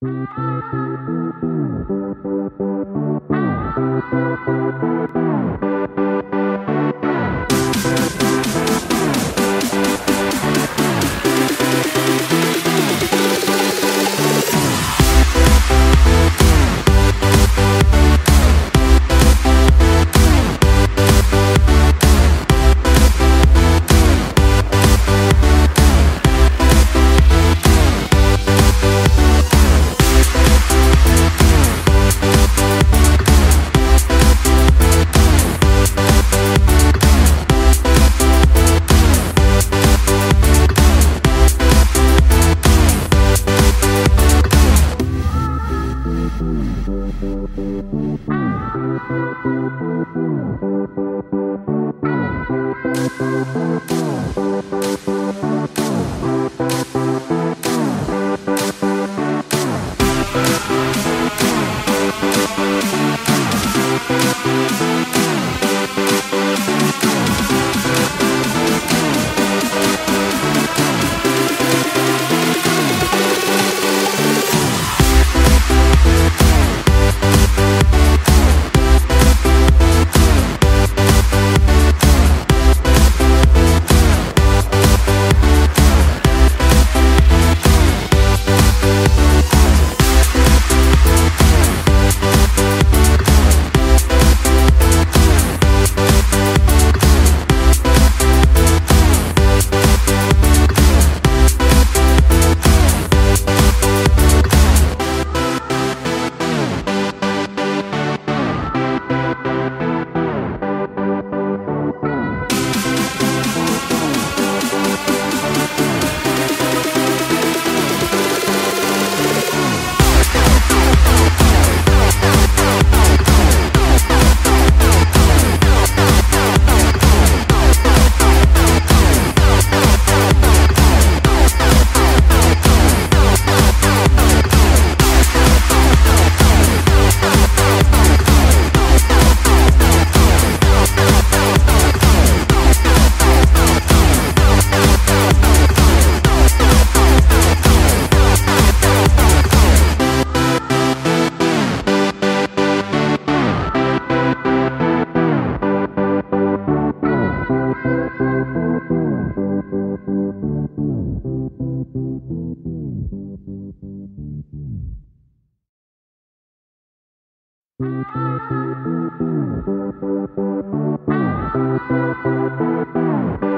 Thank Música Thank you.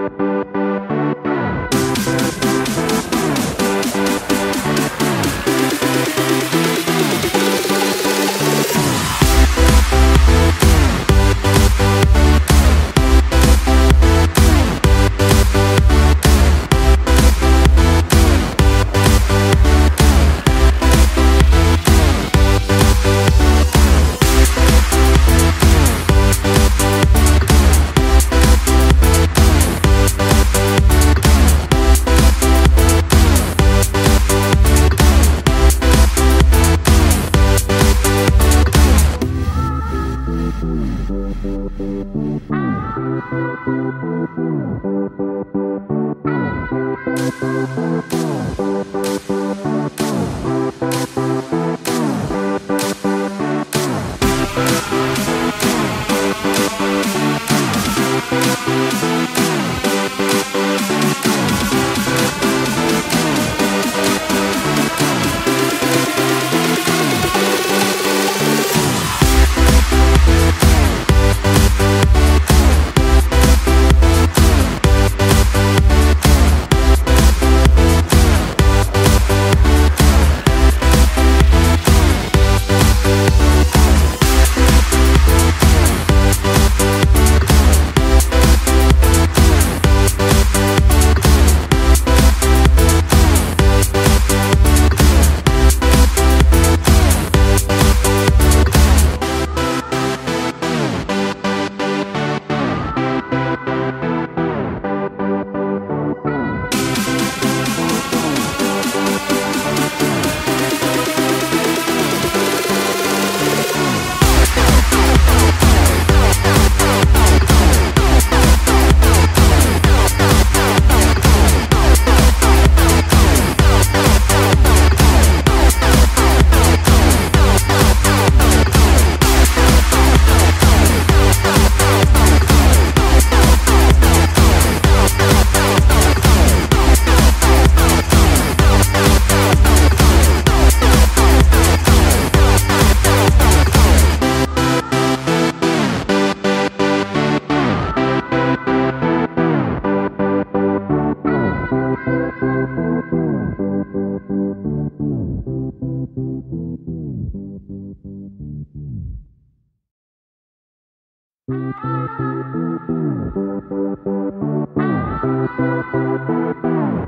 Thank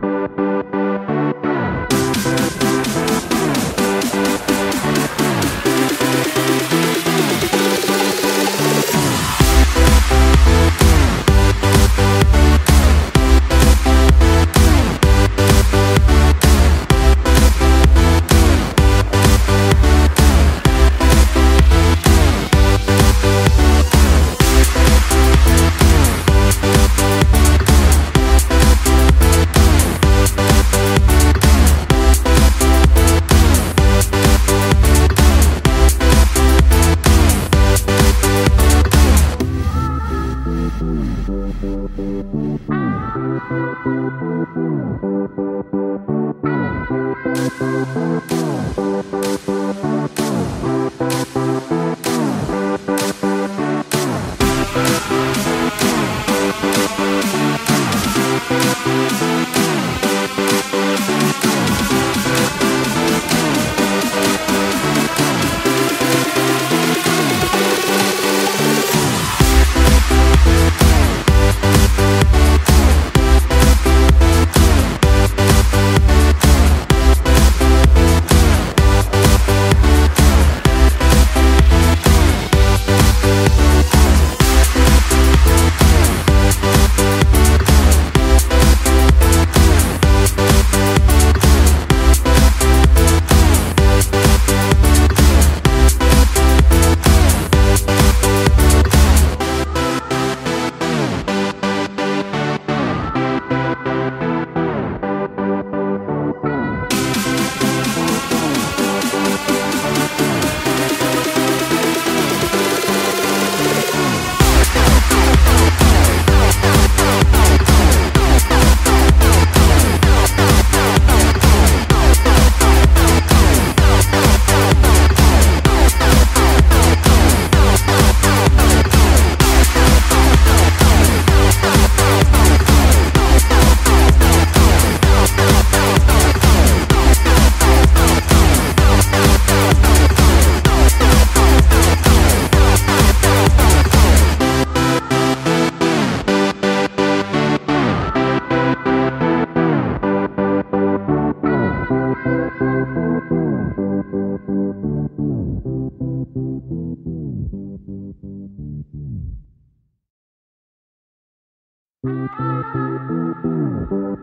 you.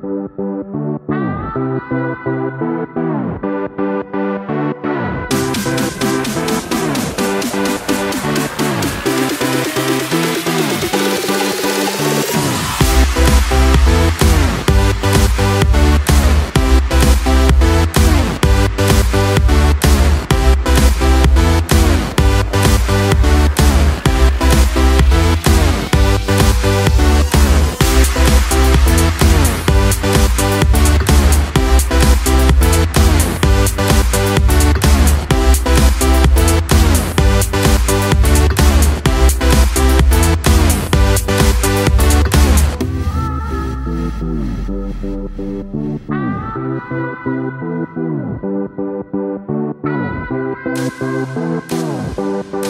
thank you Thank you.